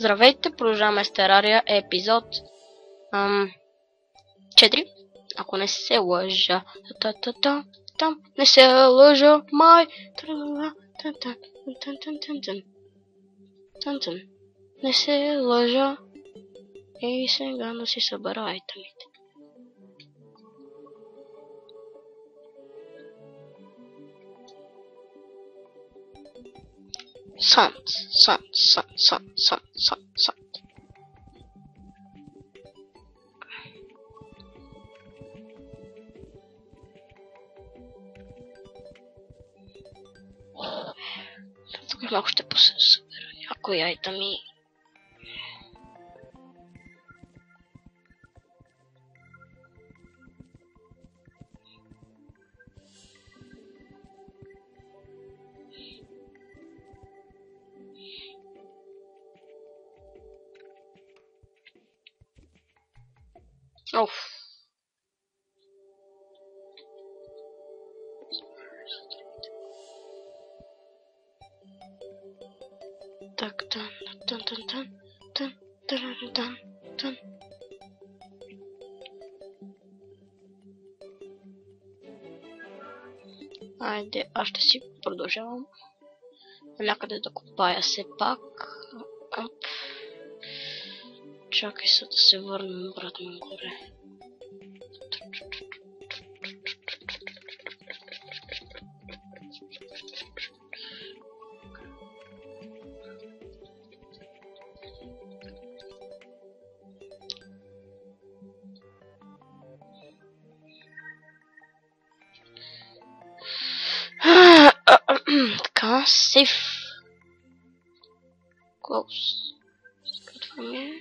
Здравейте, продължаваме с Терария, епизод ам, 4, ако не се лъжа. Та та та там не се лъжа, май. Не се лъжа. И сега да си събера айтемите. Sant, sant, sant, sant, sant, sant, sant. Тук малко ще посъсъбера някоя итами. Так, тан, тан, тан, тан, тан, тан, тан, тан. Айде, аз ще си продължавам. Някъде да копая все пак. Оп. Чакай се да се върнем обратно горе. Car safe. Close. It's good for me.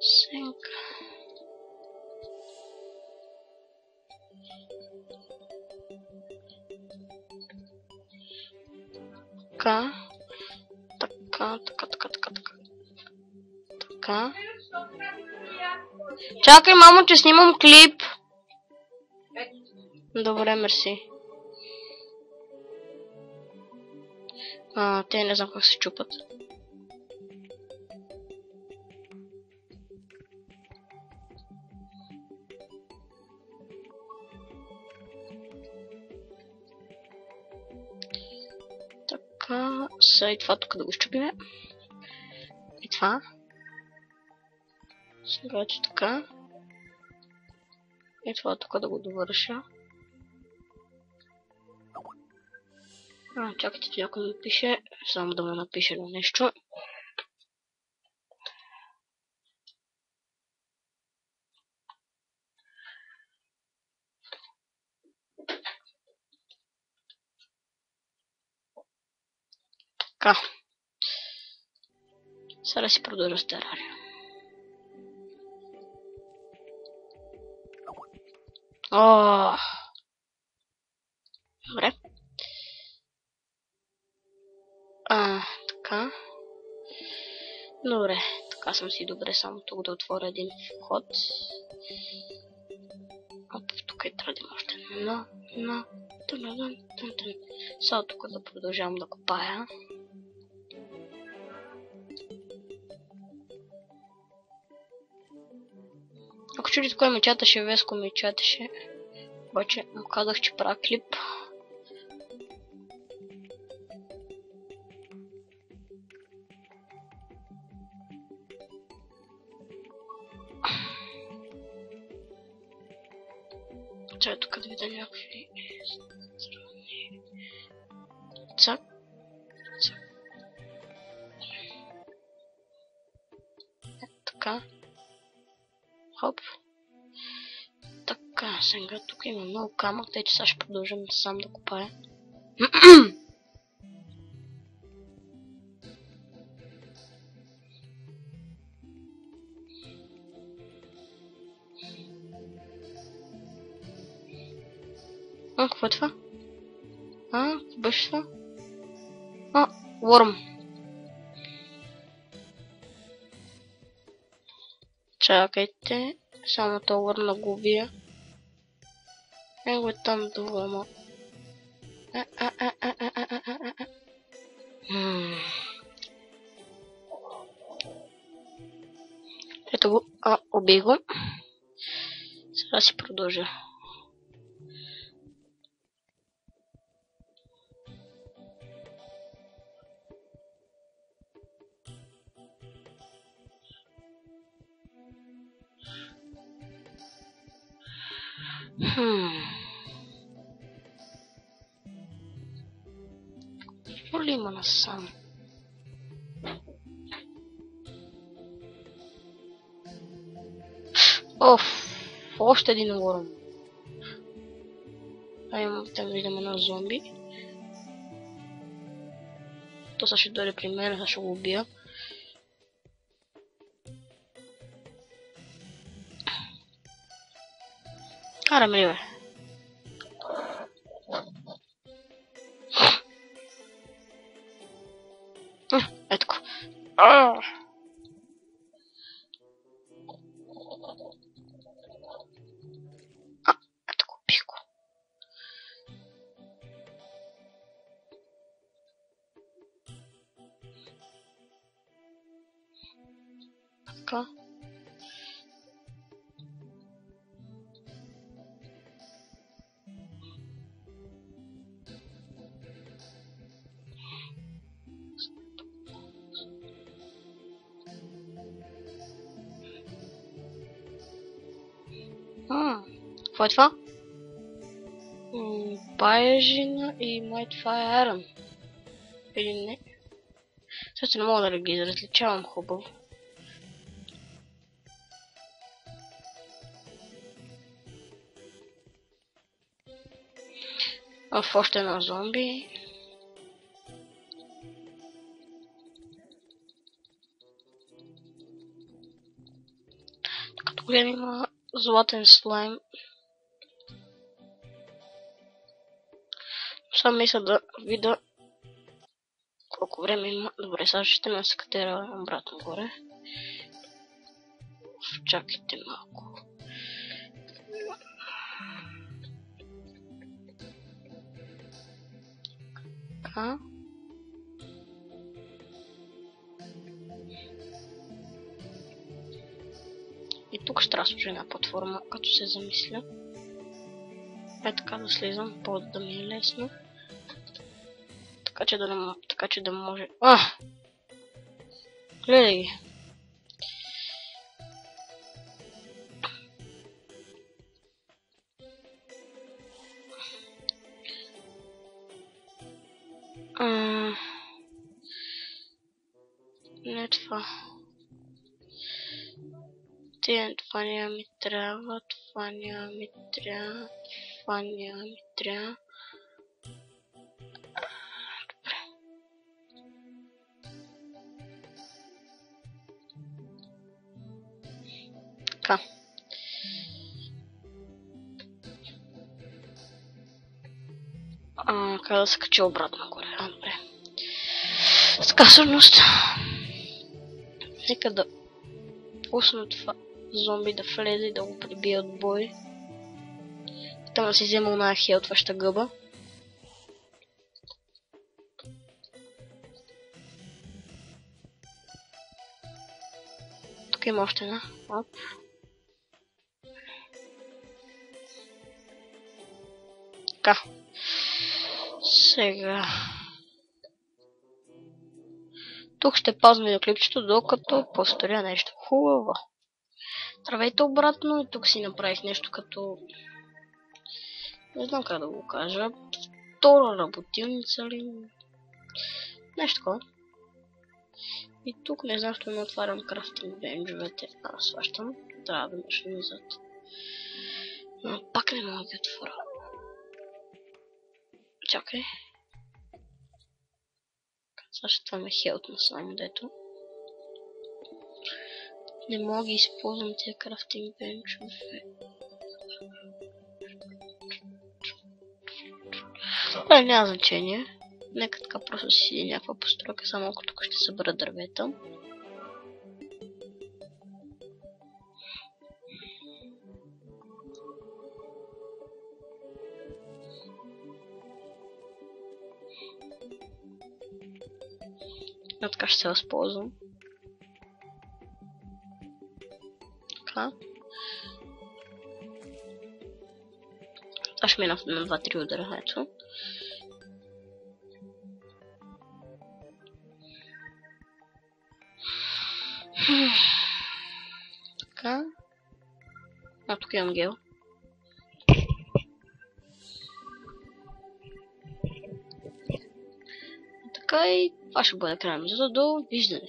Sink. Така, така, така, така, така. Така. Чакай, мамо, че снимам клип. Добре, мерси. А, те не знам как се чупат. Са и това тук да го щупиме. И това. Сега че така. И това тук да го довърша. А, чакайте, че някой ми пише. Само да му напише на нещо. Така. Сега си продължа с терария. Добре. А, така. Добре, така съм си добре само тук да отворя един вход. Оп, тук е трябва още едно, едно, тън, тън, тън, тън. Сега тук да продължавам да копая. Ако чудите кой ме чаташе, Веско ме чаташе. Обаче му казах, че правя клип. Чай тук да видя някакви. Цак. Цак. Е, така. Сега тук има много камък, тъй че сега ще продължим сам да копая. А, какво е това? А, беше това? А, Worm. Чакайте. Само то върна го убия. É o tom do homo. Ah, ah, ah, ah, ah, ah, ah, ah. Hum. А, обегвам. Сега ще продължа. Lima na sala. Oh, forte de novo. Aí também da mano zumbi. Tô só chutando primeiro, acho que o Bia. Cara, melhor. quoi. Hmm. Faut être fort hmm, Pas et moi. Et une nez. Ça c'est le monde avec. В още едно зомби. Като гледам има златен слайм. Само мисля да видя колко време има. Добре, сега ще ме скатера обратно горе. Чакайте малко. Така. И тук ще трябва да сложа една платформа, като се замисля. Е така да слизам, по да ми е лесно. Така че да, не, така че да може... А! Гледай ги. Ee, lütfen. Den Fania mit Draht, Fania mit Draht, Fania mit Draht. Ка. А, кажется, хочу обратно гулять. Така. Нека да пусна това зомби да влезе и да го прибие от бой. Там си взема една хелтваща гъба. Тук има още една. Оп. Така. Сега. Тук ще пазим видеоклипчето, докато повторя нещо хубаво. Здравейте обратно и тук си направих нещо като... Не знам как да го кажа. Втора работилница ли? Нещо такова. И тук не знам, що не отварям крафтинг бенджовете. А, сващам. Трябва да ме низът. Но пак не мога да отворя. Чакай. Ще това ме хелтна само дето. Не мога да използвам тия крафтинг бенчове. Това няма значение. Нека така просто си някаква постройка, само ако тук ще събера дървета. Я така ще се възползвам. Така. Това ще мина на 2-3 удара, ето. Така. А, тук имам гел. Така и Acho bu ekranımıza da doldu. Bizdən.